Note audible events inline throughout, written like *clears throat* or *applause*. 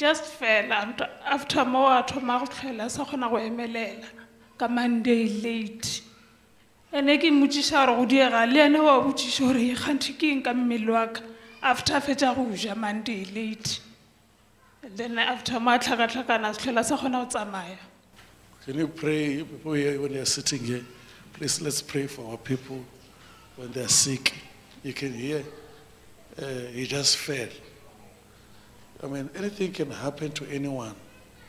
just fell and after mo a thoma go tlhola sa kgona go emelela ka monday late ene ke mmotsiša gore go diega le ene wa botsiša gore kganthe ke eng ka after a monday late And then after mo a tlhakatlhakana a se tlhola a sa kgona go tsamaya Can you pray, before you when you're sitting here, please let's pray for our people when they're sick. You can hear, uh, he just fell. I mean, anything can happen to anyone.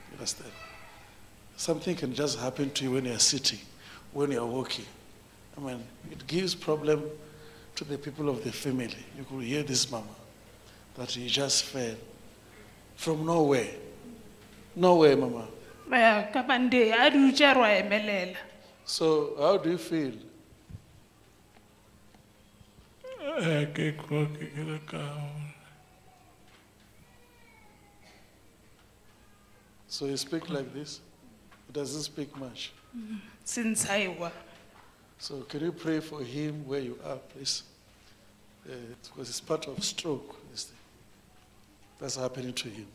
You understand? Something can just happen to you when you're sitting, when you're walking. I mean, it gives problem to the people of the family. You could hear this mama, that he just fell from nowhere. Nowhere, mama. Ka monday a dutse a re wa emelela So how do you feel? Eh, ke kwa ke ke le ka So you speak like this? He doesn't speak much. since a ewa So can you pray for him where you are, please? Uh, because it's part of stroke. That's happening to him.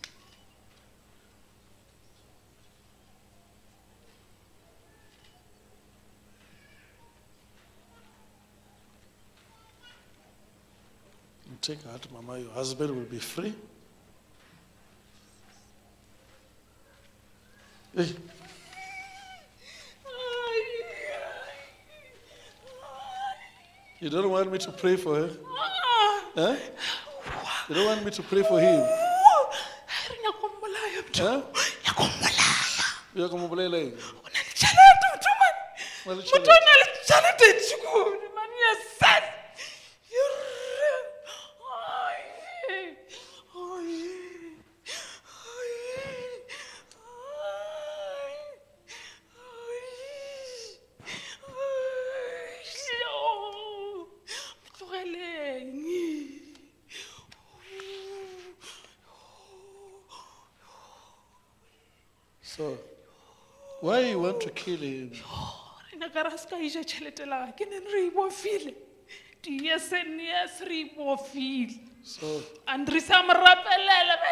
You Take heart, Mama. Your husband will be free. You don't want me to pray for her? Huh? You don't want me to pray for him? Huh tšhelete tšhikone man yes son tlogeleng So, why you want to kill him? re nyaka re se ka ija tšhelete laga ke neng re e bofile di-years and years re e bofile So, and re sa mo rapelela ba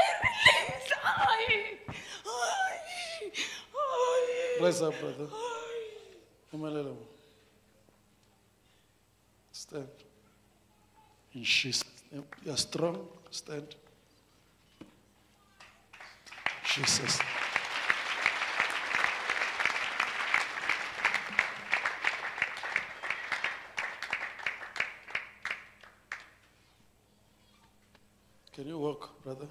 rise up, brother. ai. Stand. Jesus' name. You're strong. Stand. Jesus. Can you walk, brother?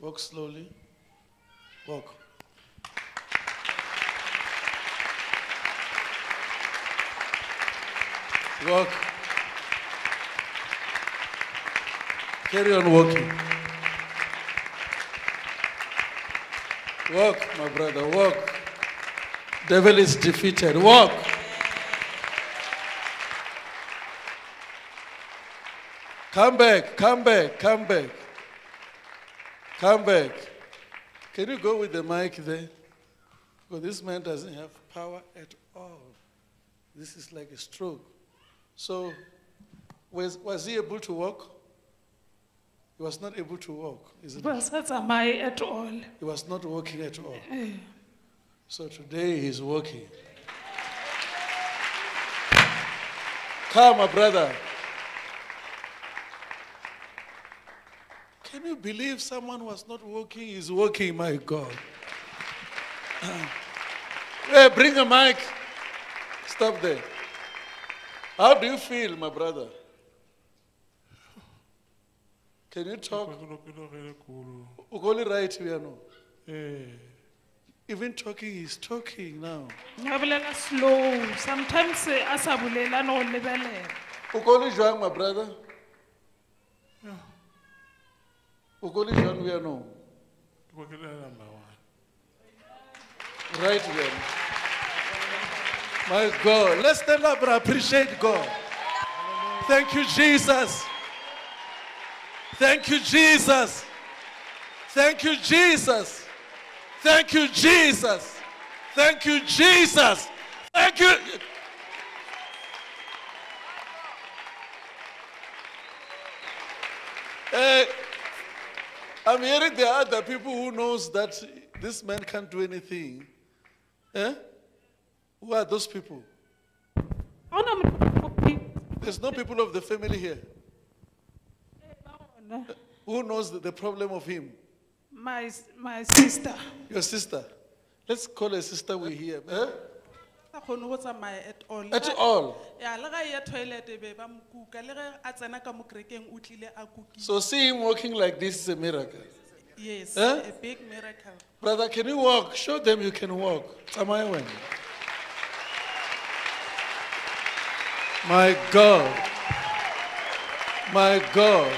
Walk slowly. Walk. Walk. Carry on walking. Walk, my brother, walk. Devil is defeated. Walk. Come back, come back, come back. Come back. Can you go with the mic there? Because this man doesn't have power at all. This is like a stroke. So, was, was he able to walk? He was not able to walk, isn't well, it? sa tsamaye at all He was not walking at all. Eh, So today he's walking. Come, my brother. You believe someone was not walking is walking, my God? *clears throat* hey, bring a mic. Stop there. How do you feel, my brother? Can you talk? Ukoli right here, no? eh Even talking, is talking now. a bolela slow sometimes eh, a sa bolela no lebelela Ukoli jwang, my brother? Ukoli jwang we are no? Right then. My God. Let's stand up and appreciate God. Thank you, Jesus. Thank you, Jesus. Thank you, Jesus. Thank you, Jesus. Thank you, Jesus. Thank you. Eh, I'm hearing there are other people who knows that this man can't do anything. Eh? Who are those people? motho There's no people of the family here. Who knows the, the problem of him? my, my sister Your sister. Let's call her sister we here. Eh? Sa kgone go tsamaya at all At all. ya le ga ya toilet be ba mo kuka le ge a tsena ka mo kerekeng o tlile a kukile So see him walking like this is a miracle. yes Eh? a big miracle Brother, can you walk? Show them you can walk. Tsamaya wena. My God. My God.